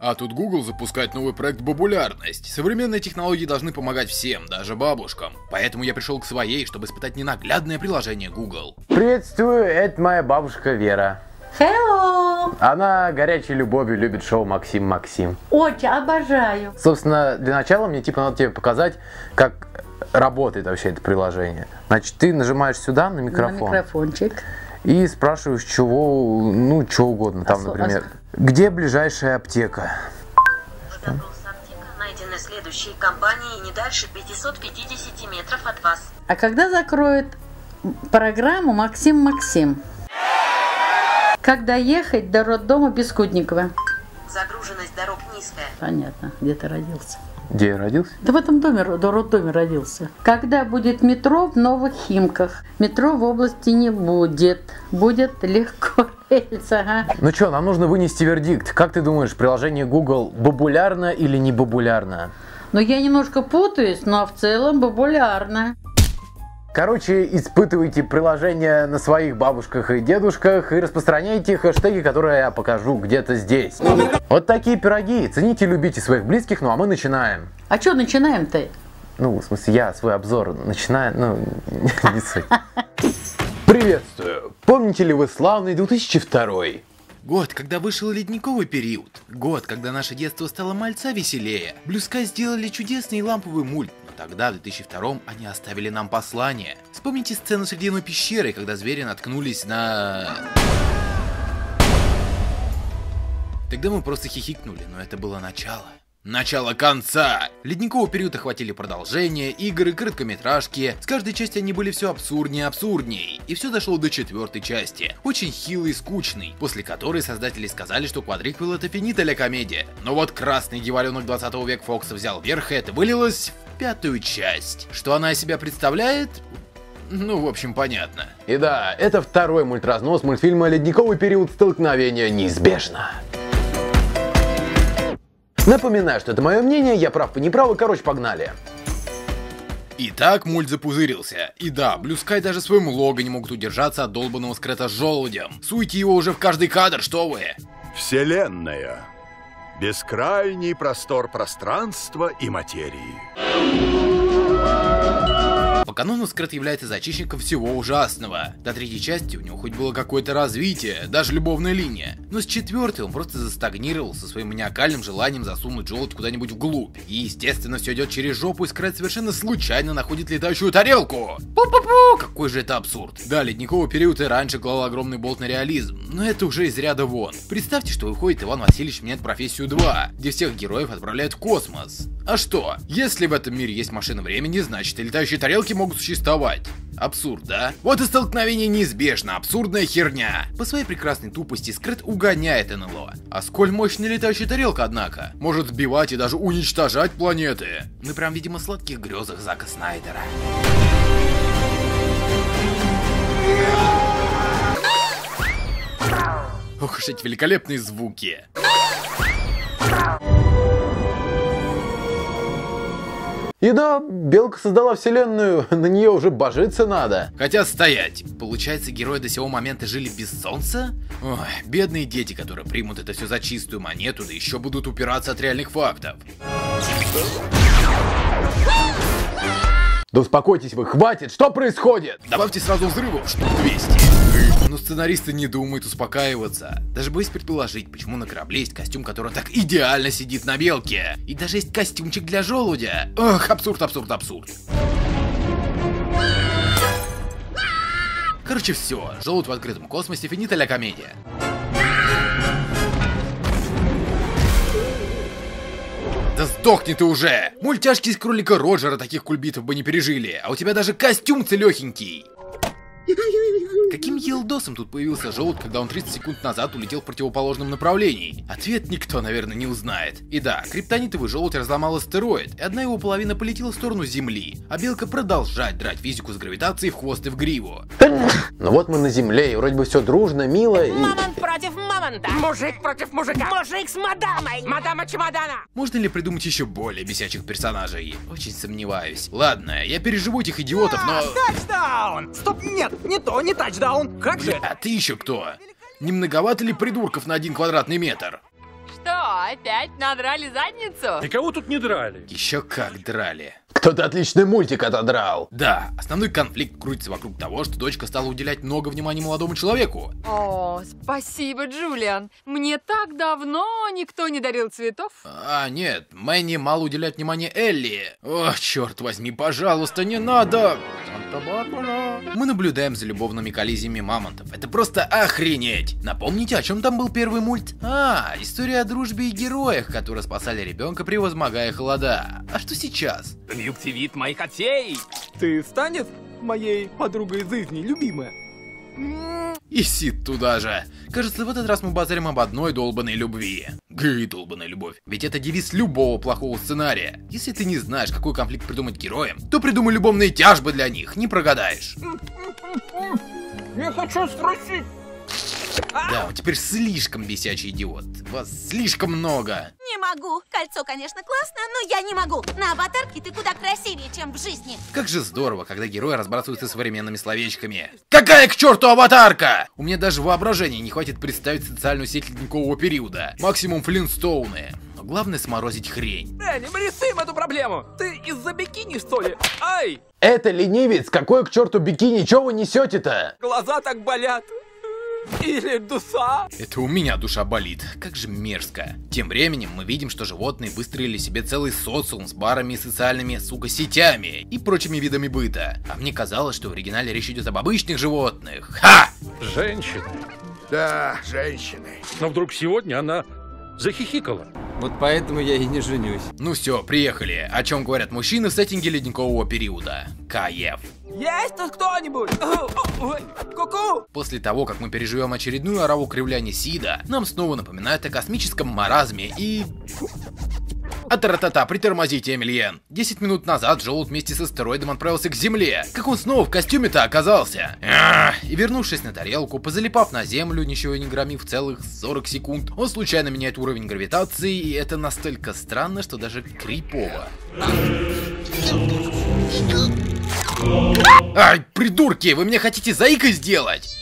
А тут Google запускает новый проект «Бабулярность». Современные технологии должны помогать всем, даже бабушкам. Поэтому я пришел к своей, чтобы испытать ненаглядное приложение Google. Приветствую, это моя бабушка Вера. Hello! Она горячей любовью любит шоу Максим Максим. Очень обожаю. Собственно, для начала мне типа надо тебе показать, как работает вообще это приложение. Значит, ты нажимаешь сюда на микрофон. На микрофончик. И спрашиваешь, чего, ну, что угодно там, А например. Где ближайшая аптека? Аптека найдены следующие компании не дальше 550 метров от вас. А когда закроют программу Максим Максим? Когда ехать до роддома Бескудникова? Загруженность дорог низкая. Понятно, где ты родился. Где я родился? Да в этом доме, до роддоме родился. Когда будет метро в Новых Химках? Метро в области не будет. Будет легко рельса, ага. Ну что, нам нужно вынести вердикт. Как ты думаешь, приложение Google бабулярно или не бабулярно? Но я немножко путаюсь, но в целом популярно. Короче, испытывайте приложение на своих бабушках и дедушках и распространяйте хэштеги, которые я покажу где-то здесь. Вот такие пироги. Цените, любите своих близких, ну а мы начинаем. А что начинаем-то? Ну, в смысле, я свой обзор начинаю, ну, не суть. Приветствую! Помните ли вы славный 2002? Год, когда вышел ледниковый период. Год, когда наше детство стало мальца веселее. Блюска сделали чудесный ламповый мульт, но тогда, в 2002 они оставили нам послание. Вспомните сцену с ледяной пещерой, когда звери наткнулись на... Тогда мы просто хихикнули, но это было начало. Начало конца! Ледниковый период охватили продолжение, игры, короткометражки. С каждой части они были все абсурднее и абсурдней. И все дошло до четвертой части. Очень хилый и скучный, после которой создатели сказали, что квадриквел это финита комедия. Но вот красный дьяволенок 20 века Фокса взял верх, и это вылилось в пятую часть. Что она из себя представляет? Ну, в общем, понятно. И да, это второй мультразнос мультфильма «Ледниковый период столкновения неизбежно». Напоминаю, что это мое мнение, я прав, вы не правы, короче, погнали. Итак, мульт запузырился. И да, Sky даже в своем лого не могут удержаться от долбанного скрета с желудем. Суйте его уже в каждый кадр, что вы! Вселенная. Бескрайний простор пространства и материи. По канону Скрет является зачищником всего ужасного. До третьей части у него хоть было какое-то развитие, даже любовная линия. Но с четвертой он просто застагнировал со своим маниакальным желанием засунуть желудь куда-нибудь вглубь. И естественно все идет через жопу, и Скрет совершенно случайно находит летающую тарелку. Пу-пу-пу, какой же это абсурд. Да, ледниковый период и раньше клал огромный болт на реализм, но это уже из ряда вон. Представьте, что выходит Иван Васильевич меняет профессию 2, где всех героев отправляют в космос. А что? Если в этом мире есть машина времени, значит и летающие тарелки могут существовать. Абсурд, да? Вот и столкновение неизбежно, абсурдная херня. По своей прекрасной тупости Скрыт угоняет НЛО. А сколь мощная летающая тарелка, однако, может сбивать и даже уничтожать планеты. Мы прям, видимо, в сладких грезах Зака Снайдера. Ох уж эти великолепные звуки. И да, Белка создала вселенную, на нее уже божиться надо. Хотя стоять. Получается, герои до сего момента жили без солнца? Ой, бедные дети, которые примут это все за чистую монету, да еще будут упираться от реальных фактов. Да успокойтесь вы, хватит, что происходит? Добавьте сразу взрывов, штук 200. Но сценаристы не думают успокаиваться. Даже боюсь предположить, почему на корабле есть костюм, который так идеально сидит на белке. И даже есть костюмчик для желудя. Ох, абсурд, абсурд, абсурд. Короче, все. Желудь в открытом космосе, финита ля комедия. Да сдохни ты уже! Мультяшки из кролика Роджера таких кульбитов бы не пережили, а у тебя даже костюм целехенький. Каким елдосом тут появился желудь, когда он 30 секунд назад улетел в противоположном направлении? Ответ никто, наверное, не узнает. И да, криптонитовый желудь разломал астероид, и одна его половина полетела в сторону Земли, а белка продолжает драть физику с гравитацией в хвост и в гриву. Ну вот мы на земле, и вроде бы все дружно, мило и... Мамонт против мамонта. Мужик против мужика. Мужик с мадамой. Мадама чемодана. Можно ли придумать еще более бесячих персонажей? Очень сомневаюсь. Ладно, я переживу этих идиотов, но... Тачдаун. Стоп, нет, не то, не тачдаун. Как же? А ты еще кто? Не многовато ли придурков на один квадратный метр? Что опять надрали задницу? Никого тут не драли. Еще как драли. Кто-то отличный мультик отодрал. Да, основной конфликт крутится вокруг того, что дочка стала уделять много внимания молодому человеку. О, спасибо, Джулиан. Мне так давно никто не дарил цветов. А, нет, Мэнни мало уделяет внимания Элли. О, черт возьми, пожалуйста, не надо. Мы наблюдаем за любовными коллизиями мамонтов. Это просто охренеть. Напомните, о чем там был первый мульт? А, история о дружбе и героях, которые спасали ребенка, превозмогая холода. А что сейчас? Конъюнктивит моих отцей! Ты станешь моей подругой жизни, любимая? И Сид туда же. Кажется, в этот раз мы базарим об одной долбанной любви. Гы, долбанная любовь. Ведь это девиз любого плохого сценария. Если ты не знаешь, какой конфликт придумать героям, то придумай любовные тяжбы для них, не прогадаешь. Я хочу спросить. Да, он теперь слишком бесячий идиот. Вас слишком много. Не могу. Кольцо, конечно, классно, но я не могу. На аватарке ты куда красивее, чем в жизни. Как же здорово, когда герои разбрасываются современными словечками. Какая к черту аватарка? У меня даже воображения не хватит представить социальную сеть ледникового периода. Максимум Флинстоуны. Но главное сморозить хрень. Дэнни, мы решим эту проблему. Ты из-за бикини, что ли? Ай! Это ленивец, какой к черту бикини, чего вы несете-то? Глаза так болят. Или душа? Это у меня душа болит. Как же мерзко. Тем временем мы видим, что животные выстроили себе целый социум с барами и социальными, сука, сетями и прочими видами быта. А мне казалось, что в оригинале речь идет об обычных животных. Ха! Женщины. Да, женщины. Но вдруг сегодня она захихикала. Вот поэтому я и не женюсь. Ну все, приехали. О чем говорят мужчины в сеттинге ледникового периода? Каев. Есть тут кто-нибудь? Ку-ку! После того, как мы переживем очередную ораву кривляния Сида, нам снова напоминают о космическом маразме и... А та-та-та, притормозите, Эмильен. Десять минут назад Желуд вместе с астероидом отправился к Земле. Как он снова в костюме-то оказался? И вернувшись на тарелку, позалипав на Землю, ничего не громив целых 40 секунд, он случайно меняет уровень гравитации, и это настолько странно, что даже крипово. Ай, придурки, вы меня хотите заикой сделать?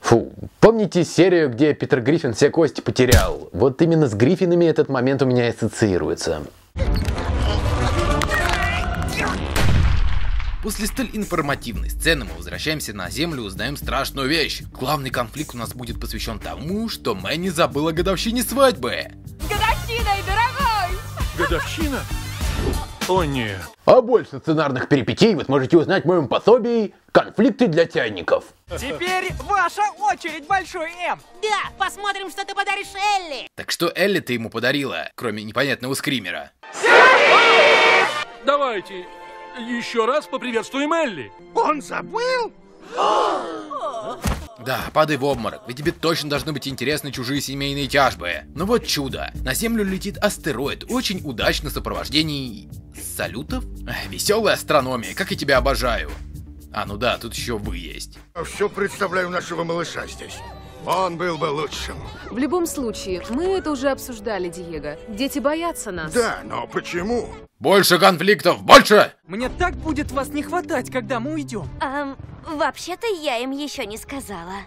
Фу, помните серию, где Питер Гриффин все кости потерял? Вот именно с Гриффинами этот момент у меня ассоциируется. После столь информативной сцены мы возвращаемся на Землю и узнаем страшную вещь. Главный конфликт у нас будет посвящен тому, что Мэнни забыла о годовщине свадьбы. Годовщиной, дорогой! Годовщина? О нет. А больше сценарных перипетий вы сможете узнать в моем пособии «Конфликты для чайников». Теперь ваша очередь, Большой М. Да, посмотрим, что ты подаришь Элли. Так что Элли ты ему подарила, кроме непонятного скримера? Давайте еще раз поприветствуем Элли. Он забыл? Да, падай в обморок, ведь тебе точно должны быть интересны чужие семейные тяжбы. Но вот чудо. На Землю летит астероид, очень удачно в сопровождении... салютов? Эх, Веселая астрономия, как я тебя обожаю. А, ну да, тут еще вы есть. Все представляю нашего малыша здесь. Он был бы лучшим. В любом случае, мы это уже обсуждали, Диего. Дети боятся нас. Да, но почему? Больше конфликтов, больше! Мне так будет вас не хватать, когда мы уйдем. Эм, вообще-то я им еще не сказала.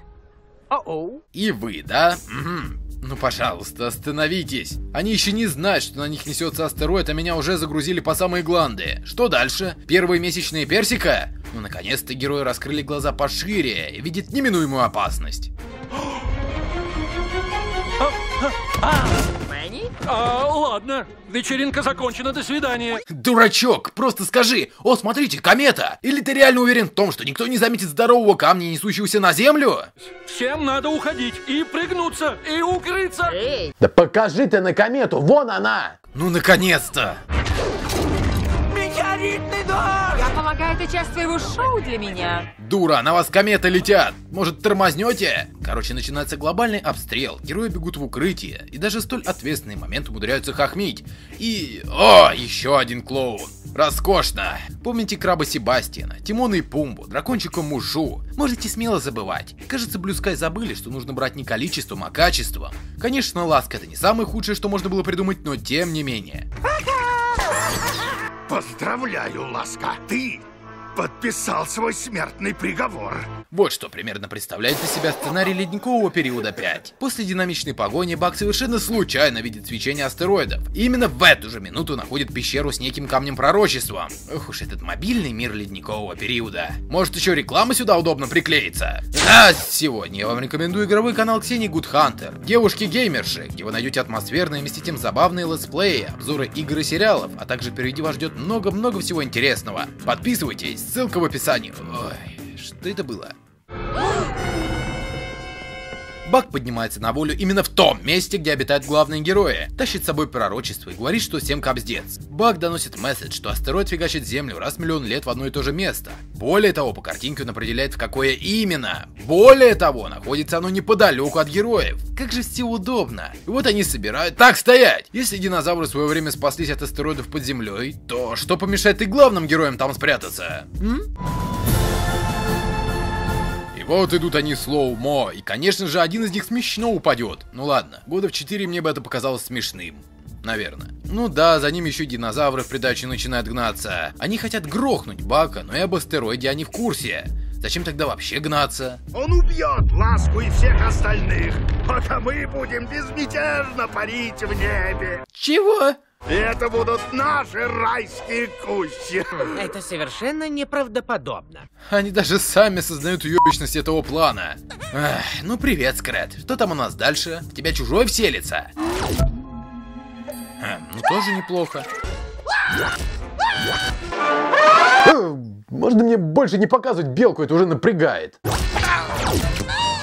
О-оу. И вы, да? Мгм. Ну, пожалуйста, остановитесь. Они еще не знают, что на них несется астероид, а меня уже загрузили по самые гланды. Что дальше? Первые месячные персика? Ну, наконец-то герои раскрыли глаза пошире и видят неминуемую опасность. Мэнни? А, ладно. Вечеринка закончена, до свидания. Дурачок, просто скажи, о, смотрите, комета! Или ты реально уверен в том, что никто не заметит здорового камня, несущегося на Землю? Всем надо уходить и пригнуться, и укрыться. Эй, Да покажи ты на комету, вон она! Ну, наконец-то! Метеоритный дождь! я полагаю, это часть твоего шоу для меня. Дура, на вас кометы летят! Может, тормознете? Короче, начинается глобальный обстрел, герои бегут в укрытие, и даже столь ответственные моменты умудряются хохмить. И... О, еще один клоун! Роскошно! Помните краба Себастьяна, Тимона и Пумбу, дракончика Мужу? Можете смело забывать. Кажется, Sky забыли, что нужно брать не количеством, а качеством. Конечно, ласка это не самое худшее, что можно было придумать, но тем не менее. Поздравляю, Ласка. Ты подписал свой смертный приговор. Вот что примерно представляет из себя сценарий ледникового периода 5. После динамичной погони Бак совершенно случайно видит свечение астероидов. И именно в эту же минуту находит пещеру с неким камнем пророчеством. Ох уж этот мобильный мир ледникового периода. Может еще реклама сюда удобно приклеится? А сегодня я вам рекомендую игровой канал Ксении Hunter. Девушки-геймерши, где вы найдете атмосферные, вместе тем забавные летсплеи, обзоры игр и сериалов, а также впереди вас ждет много-много всего интересного. Подписывайтесь, ссылка в описании. Ой, что это было? Бак поднимается на волю именно в том месте, где обитают главные герои. Тащит с собой пророчество и говорит, что всем капздец. Бак доносит месседж, что астероид фигачит Землю раз в миллион лет в одно и то же место. Более того, по картинке он определяет, в какое именно. Более того, находится оно неподалеку от героев. Как же все удобно. И вот они собирают... Так, стоять! Если динозавры в свое время спаслись от астероидов под землей, то что помешает и главным героям там спрятаться? М? Вот идут они slow-mo, и конечно же один из них смешно упадет. Ну ладно, года в 4 мне бы это показалось смешным. Наверное. Ну да, за ним еще динозавры в придачу начинают гнаться. Они хотят грохнуть Бака, но и об астероиде они в курсе. Зачем тогда вообще гнаться? Он убьет Ласку и всех остальных, пока мы будем безмятежно парить в небе. Чего? Это будут наши райские кущи. Это совершенно неправдоподобно. Они даже сами сознают уебищность этого плана. Эх, ну привет, Скрэт. Что там у нас дальше? В тебя чужой вселится? Хм, ну тоже неплохо. Можно мне больше не показывать белку, это уже напрягает.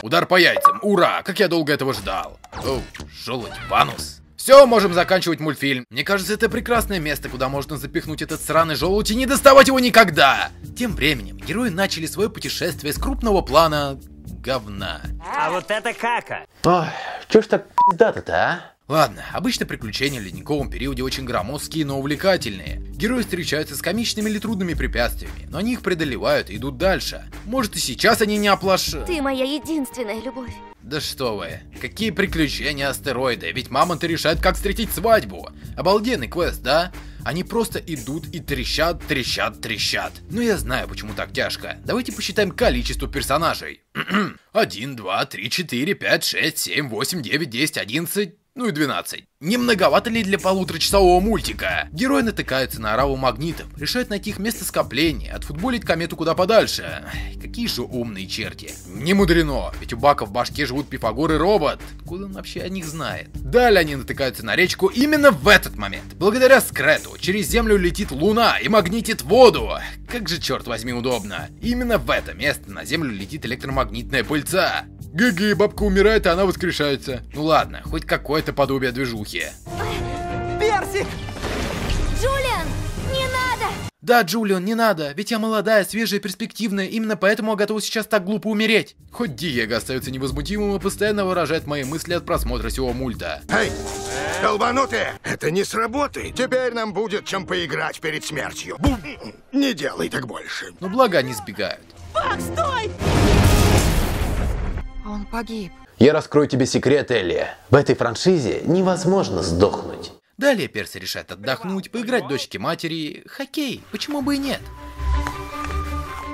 Удар по яйцам. Ура! Как я долго этого ждал. Оу, желудь, Ванус. Все, можем заканчивать мультфильм. Мне кажется, это прекрасное место, куда можно запихнуть этот сраный желудь и не доставать его никогда. Тем временем, герои начали свое путешествие с крупного плана говна. А вот это кака. Ой, чё ж так пиздато-то, а? Ладно, обычно приключения в ледниковом периоде очень громоздкие, но увлекательные. Герои встречаются с комичными или трудными препятствиями, но они их преодолевают и идут дальше. Может и сейчас они не оплошают. Ты моя единственная любовь. Да что вы, какие приключения астероиды, ведь мамонты решают, как встретить свадьбу. Обалденный квест, да? Они просто идут и трещат, трещат, трещат. Но я знаю, почему так тяжко. Давайте посчитаем количество персонажей. 1, 2, 3, 4, 5, 6, 7, 8, 9, 10, 11... Ну и 12. Не многовато ли для полуторачасового мультика? Герои натыкаются на ораву магнитов, решают найти их место скопления, отфутболить комету куда подальше. Какие же умные черти. Не мудрено, ведь у Бака в башке живут Пифагор и робот. Куда он вообще о них знает? Далее они натыкаются на речку именно в этот момент. Благодаря Скрету через землю летит луна и магнитит воду. Как же, черт возьми, удобно. Именно в это место на землю летит электромагнитная пыльца. ГГ, бабка умирает, а она воскрешается. Ну ладно, хоть какое-то подобие движухи. Персик! Джулиан, не надо! Да, Джулиан, не надо, ведь я молодая, свежая, перспективная, именно поэтому я готова сейчас так глупо умереть. Хоть Диего остается невозмутимым и постоянно выражает мои мысли от просмотра всего мульта. Эй, долбанутые, это не сработает. Теперь нам будет чем поиграть перед смертью. Не делай так больше. Но благо они сбегают. Бак, стой! Он погиб. Я раскрою тебе секрет, Элли. В этой франшизе невозможно сдохнуть. Далее Перси решает отдохнуть, поиграть дочке матери. Хоккей, почему бы и нет?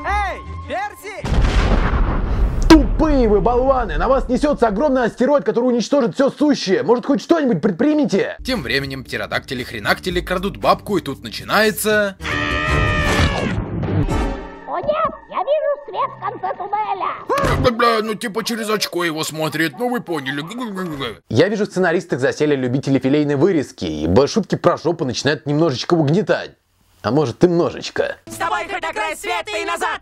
Эй, Перси! Тупые вы болваны! На вас несется огромный астероид, который уничтожит все сущее. Может, хоть что-нибудь предпримите? Тем временем птеродактили-хренактили крадут бабку, и тут начинается... конце туннеля. Бля, ну типа через очко его смотрит, ну вы поняли. Я вижу сценаристов засели любители филейной вырезки, ибо шутки про жопу начинают немножечко угнетать. А может, и немножечко. С тобой хоть на край света и назад!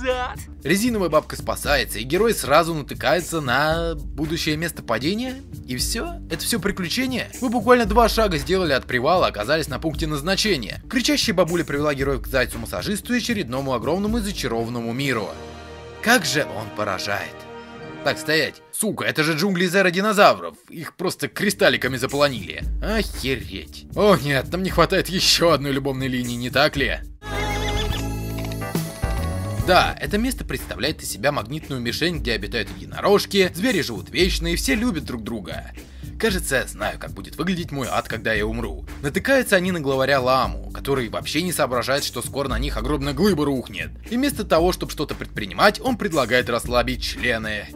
Зад. Резиновая бабка спасается, и герой сразу натыкается на будущее место падения. И все? Это все приключение? Вы буквально два шага сделали от привала, оказались на пункте назначения. Кричащая бабуля привела героев к зайцу-массажисту и очередному огромному и зачарованному миру. Как же он поражает. Так, стоять. Сука, это же джунгли Зера динозавров. Их просто кристалликами заполонили. Охереть. О нет, нам не хватает еще одной любовной линии, не так ли? Да, это место представляет из себя магнитную мишень, где обитают единорожки, звери живут вечно и все любят друг друга. Кажется, я знаю, как будет выглядеть мой ад, когда я умру. Натыкаются они на главаря Ламу, который вообще не соображает, что скоро на них огромная глыба рухнет. И вместо того, чтобы что-то предпринимать, он предлагает расслабить члены.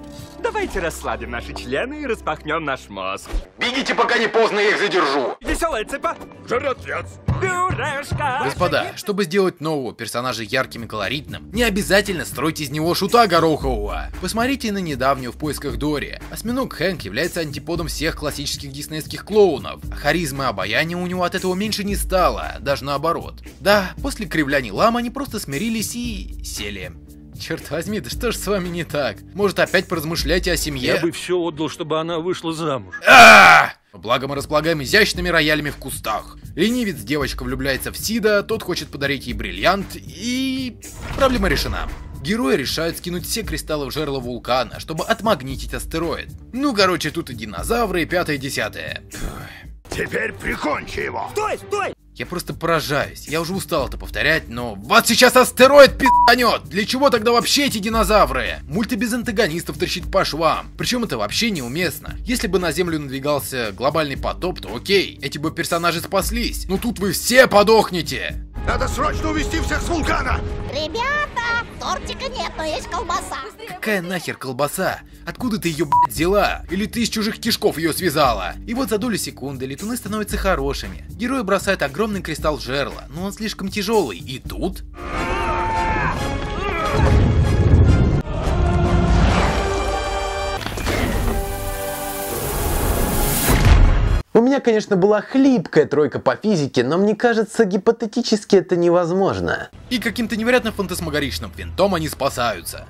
Давайте расслабим наши члены и распахнем наш мозг. Бегите, пока не поздно, я их задержу. Веселая цепа. Жиротвец. Дюрешка. Господа, чтобы сделать нового персонажа ярким и колоритным, не обязательно строить из него шута горохового. Посмотрите на недавнюю в поисках Дори. Осьминог Хэнк является антиподом всех классических диснейских клоунов, а харизма и обаяния у него от этого меньше не стало, даже наоборот. Да, после кривляний лам они просто смирились и... сели. Черт возьми, да что ж с вами не так? Может опять поразмышляйте о семье? Я бы все отдал, чтобы она вышла замуж. А! Благо мы располагаем изящными роялями в кустах. Ленивец девочка влюбляется в Сида, тот хочет подарить ей бриллиант, и... Проблема решена. Герои решают скинуть все кристаллы в жерло вулкана, чтобы отмагнитить астероид. Ну, короче, тут и динозавры, и пятое, и десятое. Теперь прикончи его. Стой, стой! Я просто поражаюсь. Я уже устал это повторять, но... Вот сейчас астероид пизданет! Для чего тогда вообще эти динозавры? Мульты без антагонистов трещит по швам. Причем это вообще неуместно. Если бы на Землю надвигался глобальный потоп, то окей, эти бы персонажи спаслись. Но тут вы все подохнете! Надо срочно увести всех с вулкана! Ребята, тортика нет, но есть колбаса. Какая нахер колбаса? Откуда ты ее, блядь, взяла? Или ты из чужих кишков ее связала? И вот за долю секунды летуны становятся хорошими. Герои бросают огромный кристалл в жерло, но он слишком тяжелый. И тут... У меня, конечно, была хлипкая тройка по физике, но мне кажется, гипотетически это невозможно. И каким-то невероятно фантасмагоричным винтом они спасаются.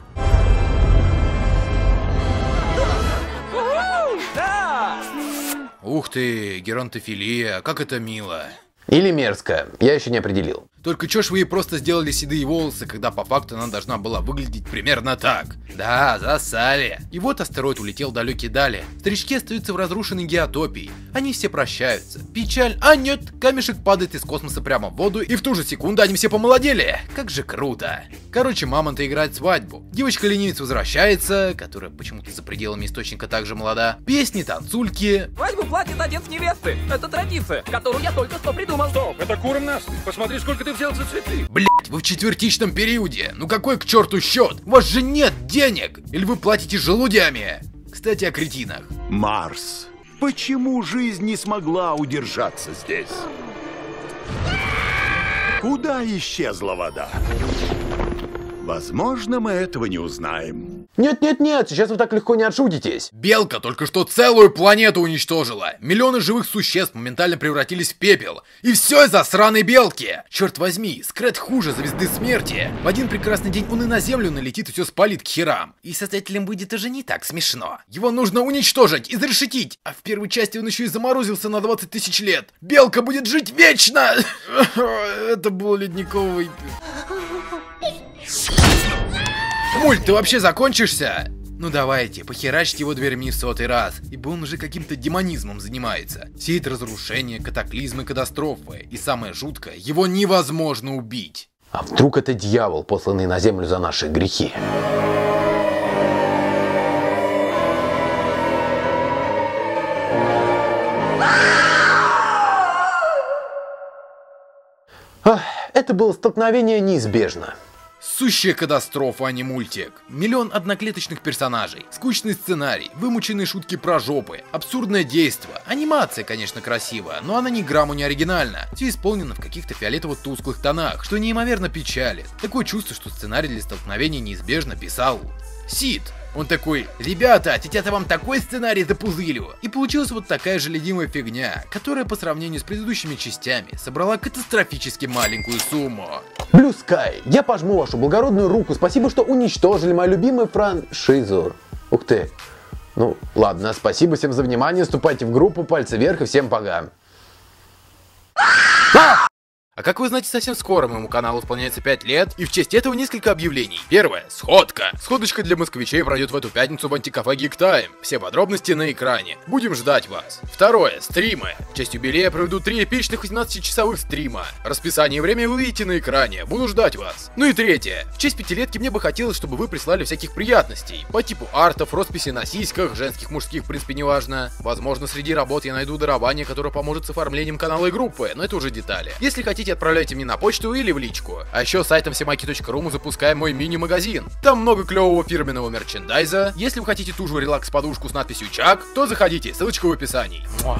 Ух ты, геронтофилия, как это мило. Или мерзко, я еще не определил. Только чё ж вы ей просто сделали седые волосы, когда по факту она должна была выглядеть примерно так? Да, засали. И вот астероид улетел далекие дали. Старички остаются в разрушенной геотопии. Они все прощаются. Печаль. А нет, камешек падает из космоса прямо в воду, и в ту же секунду они все помолодели. Как же круто. Короче, мамонта играет свадьбу. Девочка-ленивец возвращается, которая почему-то за пределами источника также молода. Песни, танцульки. Свадьбу платит отец невесты. Это традиция, которую я только что придумал. Стоп, это куром насмех. Посмотри, сколько ты взял за цветы. Блять, вы в четвертичном периоде. Ну какой к черту счет? У вас же нет денег. Или вы платите желудями? Кстати, о кретинах. Марс. Почему жизнь не смогла удержаться здесь? Куда исчезла вода? Возможно, мы этого не узнаем. Нет-нет-нет, сейчас вы так легко не отшутитесь. Белка только что целую планету уничтожила. Миллионы живых существ моментально превратились в пепел. И все из-за сраной белки. Черт возьми, Скрэт хуже звезды смерти. В один прекрасный день он и на Землю налетит и все спалит к херам. И создателям будет уже не так смешно. Его нужно уничтожить, изрешетить. А в первой части он еще и заморозился на 20 тысяч лет. Белка будет жить вечно. Это был ледниковый... Мульт, ты вообще закончишься? Ну давайте, похерачьте его дверьми в сотый раз, ибо он уже каким-то демонизмом занимается. Сеет разрушения, катаклизмы, катастрофы. И самое жуткое, его невозможно убить. А вдруг это дьявол, посланный на землю за наши грехи? Это было столкновение неизбежно. Сущая катастрофа, а не мультик. Миллион одноклеточных персонажей, скучный сценарий, вымученные шутки про жопы, абсурдное действо. Анимация, конечно, красивая, но она ни грамму не оригинальна. Все исполнено в каких-то фиолетово-тусклых тонах, что неимоверно печалит. Такое чувство, что сценарий для столкновения неизбежно писал Сид. Он такой, ребята, тетя-то вам такой сценарий запузырю. И получилась вот такая же ледимая фигня, которая по сравнению с предыдущими частями собрала катастрофически маленькую сумму. Blue Sky, я пожму вашу благородную руку. Спасибо, что уничтожили мою любимую франшизу. Ух ты. Ну, ладно, спасибо всем за внимание. Вступайте в группу, пальцы вверх и всем пока. А как вы знаете, совсем скоро моему каналу исполняется 5 лет, и в честь этого несколько объявлений. Первое. Сходка. Сходочка для москвичей пройдет в эту пятницу в антикафе Time. Все подробности на экране. Будем ждать вас. Второе. Стримы. В честь юбилея проведу 3 эпичных 18-часовых стрима. Расписание и время вы видите на экране. Буду ждать вас. Ну и третье. В честь пятилетки мне бы хотелось, чтобы вы прислали всяких приятностей. По типу артов, росписи на сиськах, женских, мужских, в принципе, неважно. Возможно, среди работ я найду дарование, которое поможет с оформлением канала и группы, но это уже детали. Если хотите, отправляйте мне на почту или в личку. А еще сайтом всемайки.ру мы запускаем мой мини-магазин. Там много клевого фирменного мерчендайза. Если вы хотите ту же релакс-подушку с надписью Чак, то заходите, ссылочка в описании. Муа.